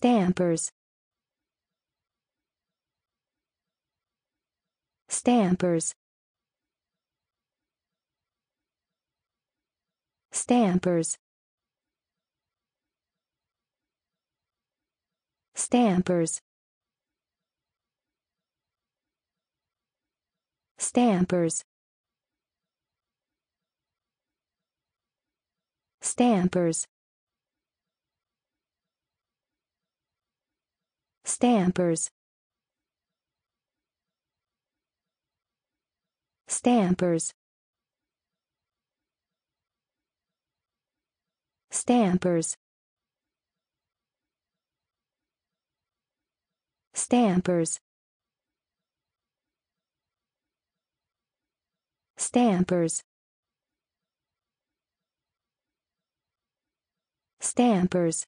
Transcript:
stampers. Stampers. Stampers. Stampers. Stampers. Stampers stampers. Stampers. Stampers. Stampers. Stampers. Stampers